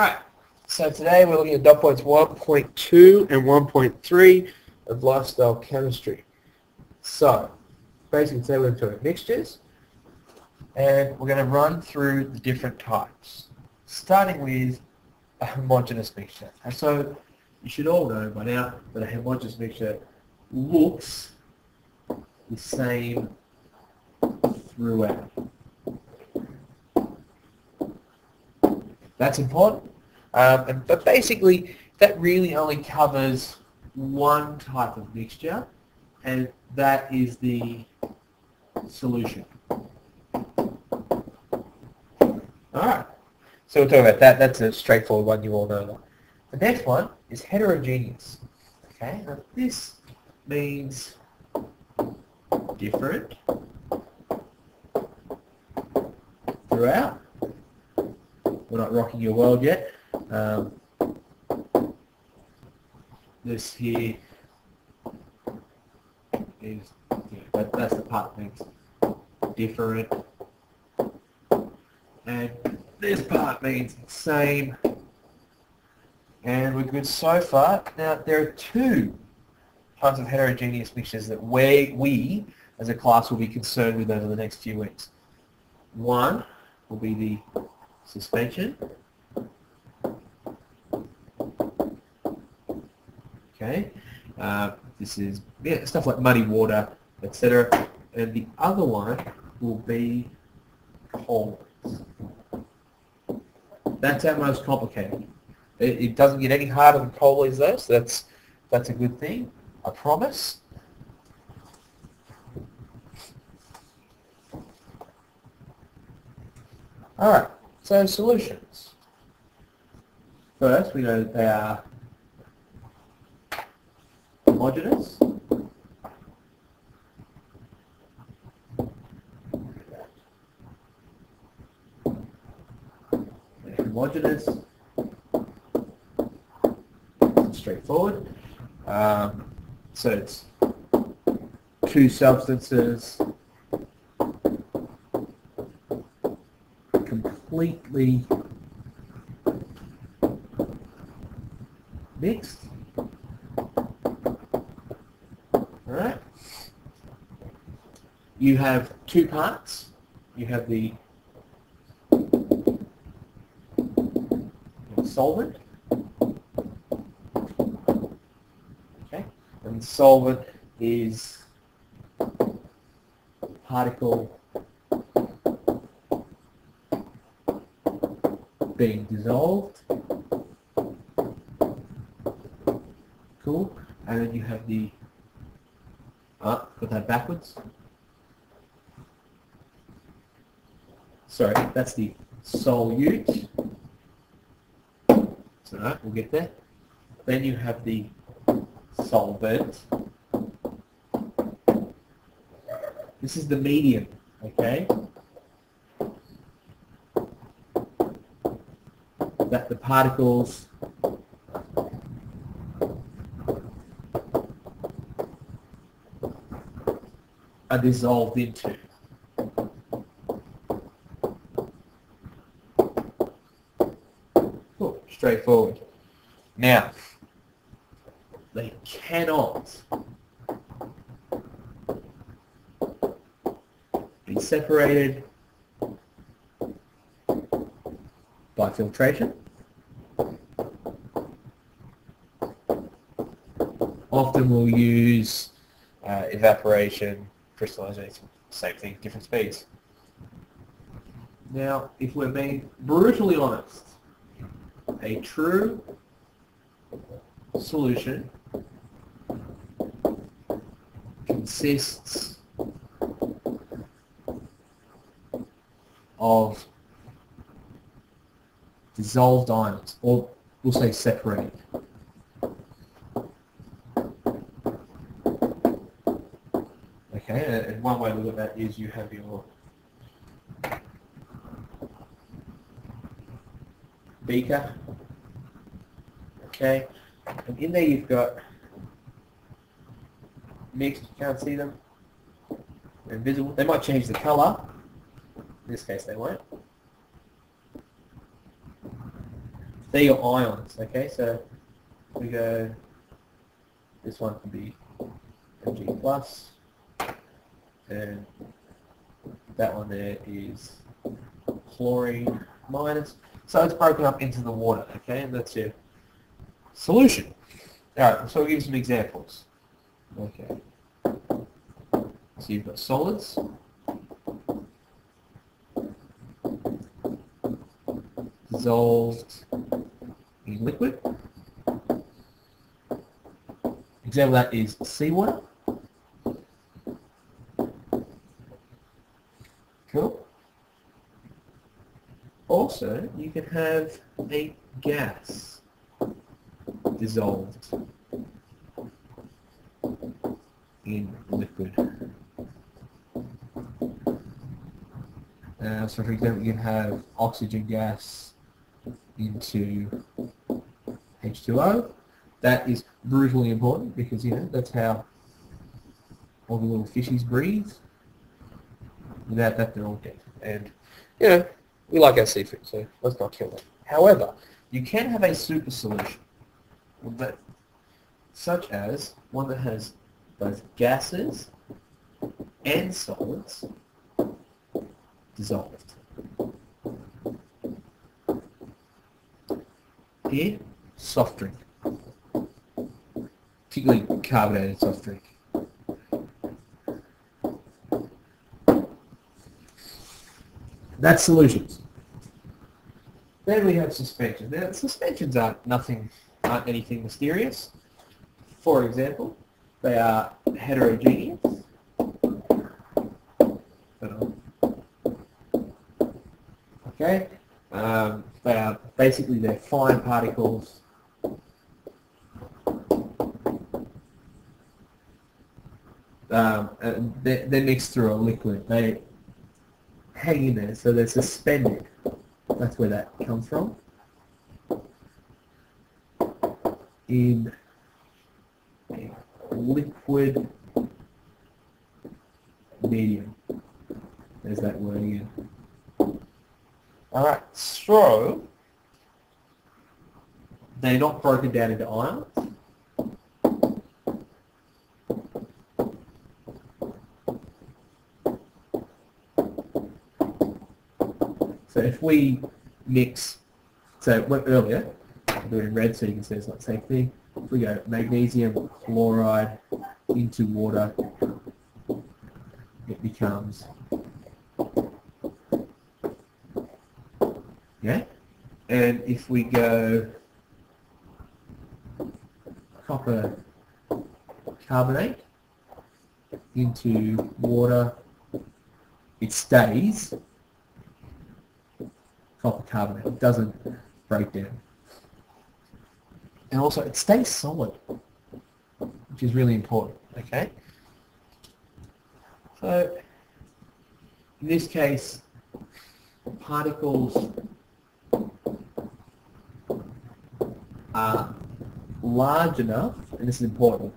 Alright, so today we're looking at dot points 1.2 and 1.3 of lifestyle chemistry. So, basically today we're going to talk about mixtures, and we're going to run through the different types, starting with a homogeneous mixture. And so, you should all know by now that a homogeneous mixture looks the same throughout. That's important. Um, and, but basically, that really only covers one type of mixture, and that is the solution. Alright, so we'll talk about that. That's a straightforward one, you all know that. The next one is heterogeneous. Okay, now this means different throughout. We're not rocking your world yet. Um, this here is, yeah, that, that's the part that means different. And this part means same. And we're good so far. Now, there are two types of heterogeneous mixtures that we, we, as a class, will be concerned with over the next few weeks. One will be the suspension. Okay, uh, this is yeah, stuff like muddy water, etc. And the other one will be colloids. That's our most complicated. It, it doesn't get any harder than colloids though, so that's that's a good thing. I promise. All right. So solutions. First, we know that they are homogeneous. homogeneous. Straightforward. Um, so it's two substances completely mixed. Alright. You have two parts. You have the solvent. Okay. And the solvent is particle being dissolved. Cool. And then you have the, ah, got that backwards. Sorry, that's the solute. So no, we'll get there. Then you have the solvent. This is the medium, okay? that the particles are dissolved into. Cool. Straightforward. Now, they cannot be separated by filtration. Often we'll use uh, evaporation, crystallization, same thing, different speeds. Now, if we're being brutally honest, a true solution consists of dissolved ions, or we'll say separated. Okay, and one way to look at that is you have your beaker, okay, and in there you've got mixed, you can't see them, they're invisible, they might change the colour, in this case they won't, they're your ions, okay? So we go, this one can be Mg plus, and that one there is chlorine minus. So it's broken up into the water, okay? And that's your solution. All right, so we'll give you some examples. Okay. So you've got solids. Dissolved in liquid. Example of that is seawater. Cool. Also, you can have a gas dissolved in liquid. Uh, so for example, you can have oxygen gas into H2O. That is brutally important because, you know, that's how all the little fishies breathe. Without that, they're all dead. And, you know, we like our seafood, so let's not kill them. However, you can have a super solution, that, such as one that has both gases and solids dissolved. Here, soft drink, particularly carbonated soft drink. That's solutions. Then we have suspensions. Now, suspensions aren't nothing, aren't anything mysterious. For example, they are heterogeneous. Um, okay, um, they are basically they're fine particles. Um, they're, they're mixed through a liquid. They hang in there, so they're suspended. That's where that comes from. In a liquid medium. There's that word again. Alright, so they're not broken down into ions. So if we mix, so went earlier, I'll do it in red so you can see it's not the same thing. If we go magnesium chloride into water, it becomes, yeah? And if we go copper carbonate into water, it stays copper carbonate. It doesn't break down. And also, it stays solid, which is really important, okay? So, in this case, particles are large enough, and this is important,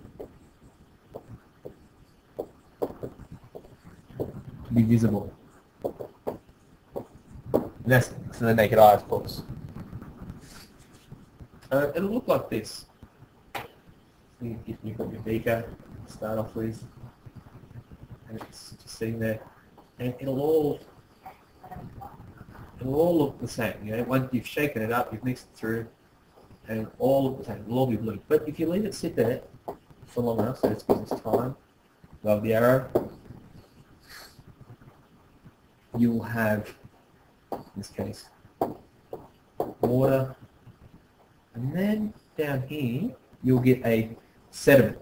to be visible. That's to the naked eye, of course. Uh, it'll look like this. You, you've got your beaker, start off with, and it's just sitting there, and it'll all it'll all look the same. You know, once you've shaken it up, you've mixed it through, and all the. It'll all be blue. But if you leave it sit there for long enough, so it's gives us time, above the arrow, you'll have in this case, water, and then down here you'll get a sediment,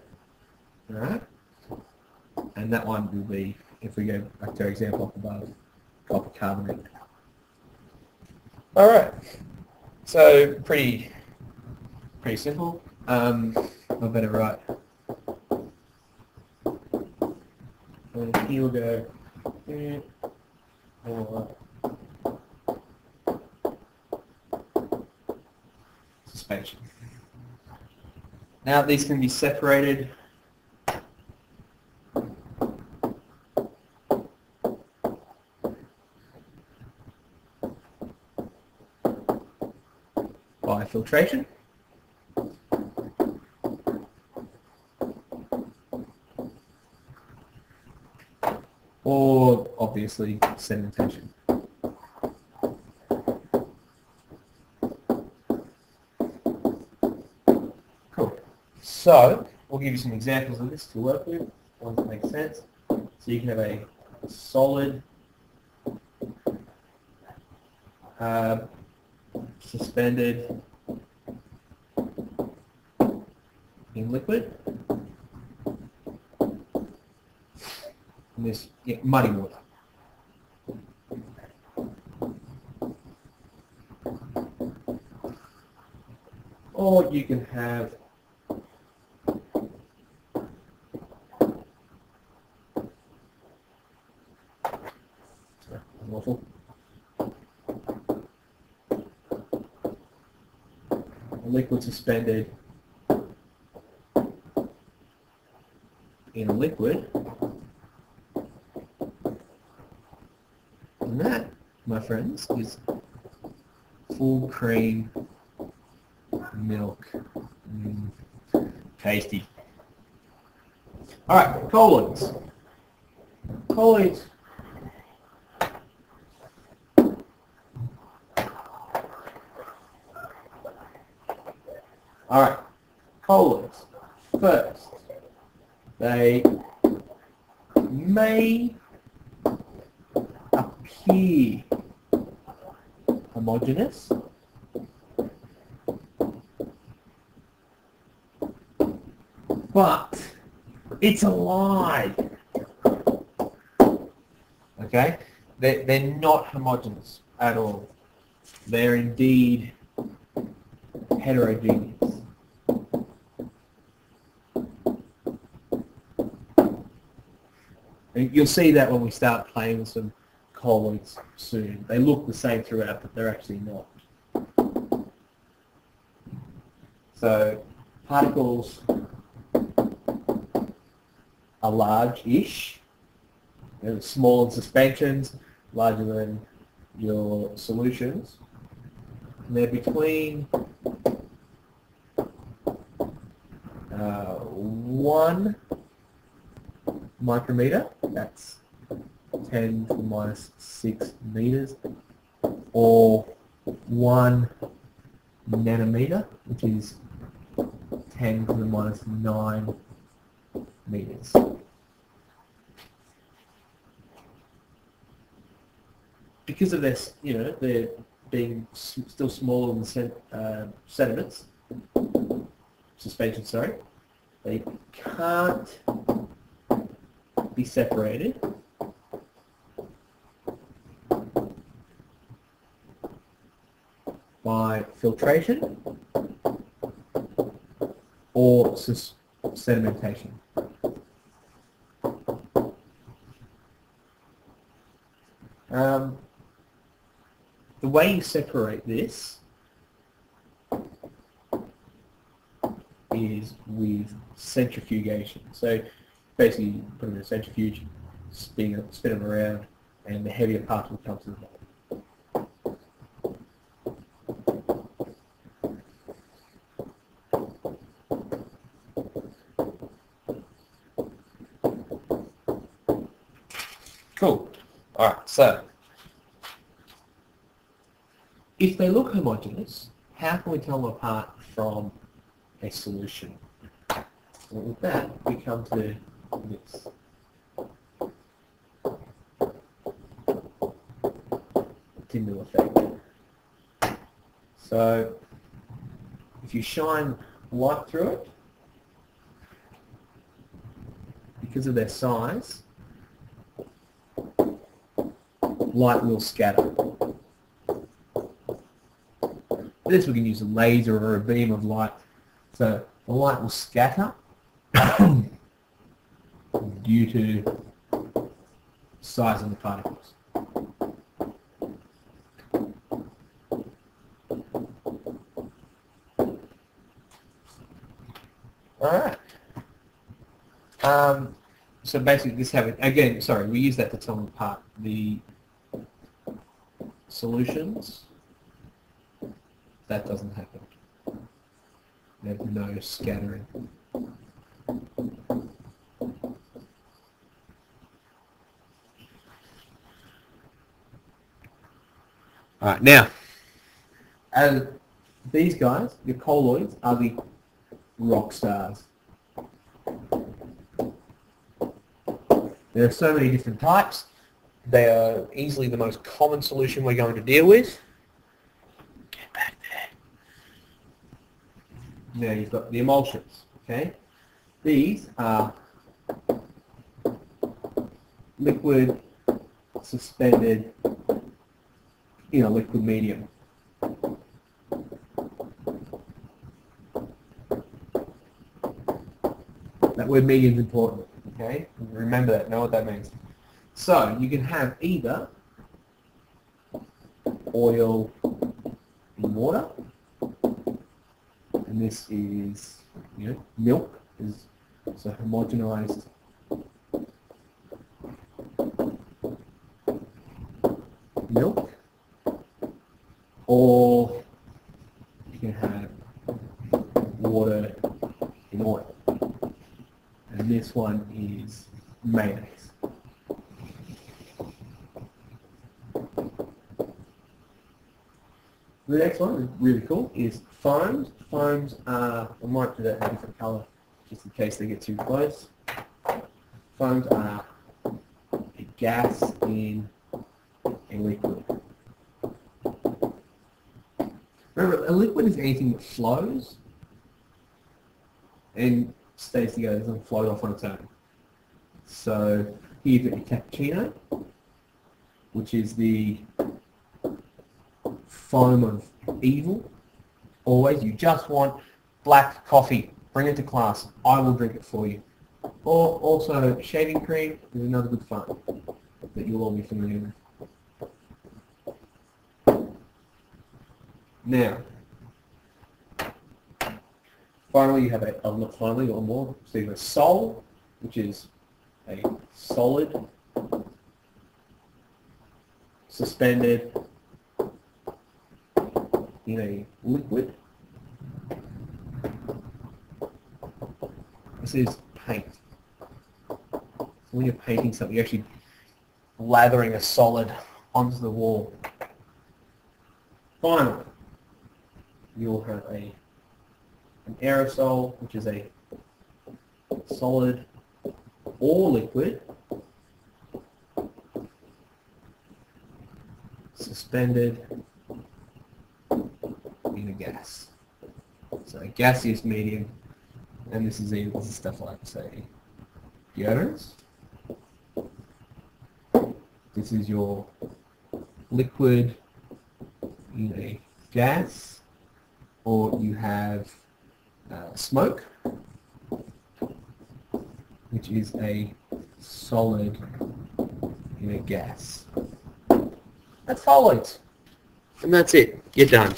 alright? And that one will be, if we go back to our example up above, copper carbonate. Alright, so pretty, pretty simple. Um, I better write. And here we'll go, yeah, suspension. Now these can be separated by filtration. Obviously sedimentation. Cool. So, we'll give you some examples of this to work with, ones that make sense. So you can have a solid uh, suspended in liquid. And this yeah, muddy water. Or you can have waffle. liquid suspended in a liquid. And that, my friends, is full cream milk. Mm, tasty. Alright, colloids. Colloids All right, colloids. First, they may appear homogeneous. But it's a lie. Okay? They're, they're not homogeneous at all. They're indeed heterogeneous. And you'll see that when we start playing with some colloids soon. They look the same throughout, but they're actually not. So particles are large-ish. Small in suspensions, larger than your solutions. And they're between uh, 1 micrometer, that's 10 to the minus 6 meters, or 1 nanometer, which is 10 to the minus 9 meters. Because of this, you know, they're being still smaller than sed uh, sediments, suspension, sorry, they can't be separated. by filtration or sedimentation. Um, the way you separate this is with centrifugation. So basically put them in a centrifuge, spin, spin them around, and the heavier part will come to the bottom. Cool. Alright, so if they look homogeneous, how can we tell them apart from a solution? And with that, we come to this. Tyndall effect. So, if you shine light through it, because of their size, light will scatter. For this we can use a laser or a beam of light. So the light will scatter due to size of the particles. Alright. Um, so basically this having, again, sorry, we use that to tell them apart. The solutions that doesn't happen. There's no scattering. Alright, now, as these guys, your colloids, are the rock stars. There are so many different types. They are easily the most common solution we're going to deal with. Get back there. Now you've got the emulsions, okay? These are liquid suspended in a liquid medium. That word medium is important, okay? Remember that, know what that means. So you can have either oil in water, and this is you know milk is so homogenized. Milk, or you can have water in oil, and this one is mayonnaise. The next one is really cool is foams. Foams are, I might do that in a different colour just in case they get too close. Foams are a gas in a liquid. Remember, a liquid is anything that flows and stays together, doesn't float off on its own. So here you've got your cappuccino, which is the foam of evil. Always, you just want black coffee. Bring it to class. I will drink it for you. Or also shaving cream is another good foam that you'll all be familiar with. Now, finally you have a, oh, not finally, or more, so you have a which is a solid, suspended in a liquid. This is paint. So when you're painting something, you're actually lathering a solid onto the wall. Finally, you'll have a an aerosol, which is a solid or liquid suspended gas. So a gaseous medium, and this is even stuff like say deodorants. This is your liquid in a gas, or you have uh, smoke, which is a solid in a gas. That's solids. And that's it. You're done.